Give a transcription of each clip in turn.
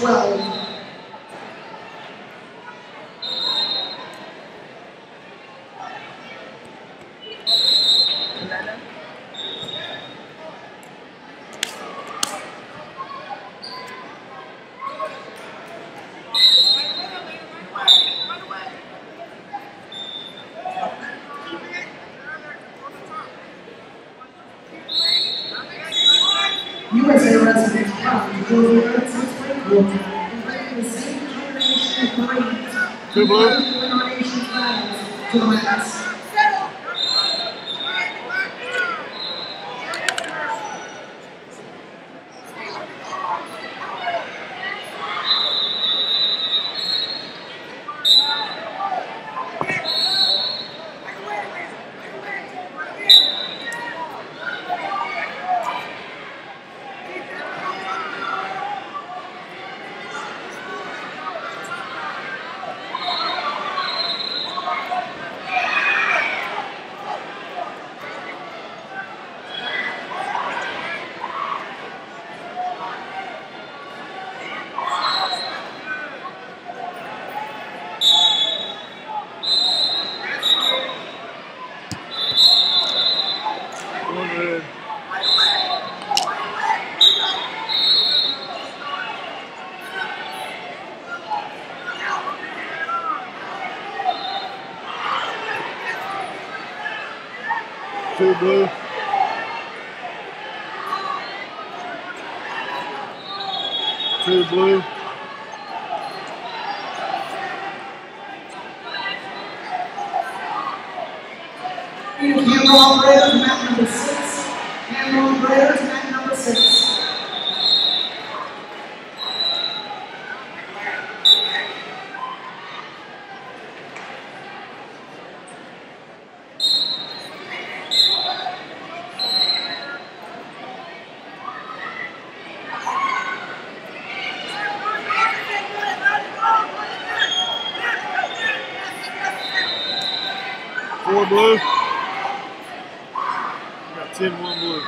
12. USA residents come to Two blue. Two blue. Two blue. Camera operator to mat Four blue. Got ten one blue.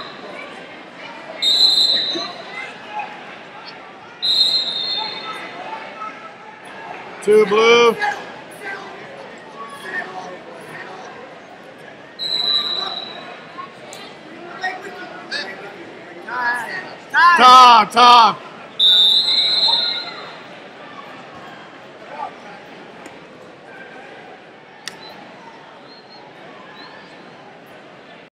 Two blue. Tom, Tom.